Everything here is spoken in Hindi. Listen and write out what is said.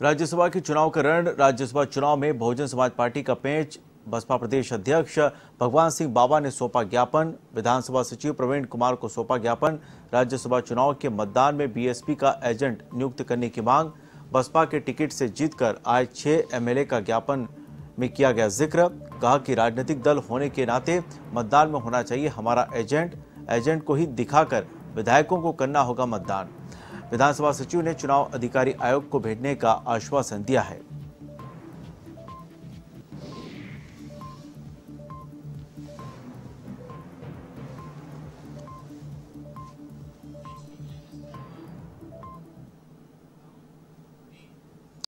राज्यसभा के चुनाव का रण, राज्यसभा चुनाव में बहुजन समाज पार्टी का पेंच, बसपा प्रदेश अध्यक्ष भगवान सिंह बाबा ने सौंपा ज्ञापन, विधानसभा सचिव प्रवीण कुमार को सौंपा ज्ञापन, राज्यसभा चुनाव के मतदान में बीएसपी का एजेंट नियुक्त करने की मांग, बसपा के टिकट से जीतकर आए छह एमएलए का ज्ञापन में किया गया ज़िक्र, कहा कि राजनीतिक दल होने के नाते मतदान में होना चाहिए हमारा एजेंट एजेंट को ही दिखाकर विधायकों को करना होगा मतदान। विधानसभा सचिव ने चुनाव अधिकारी आयोग को भेजने का आश्वासन दिया है।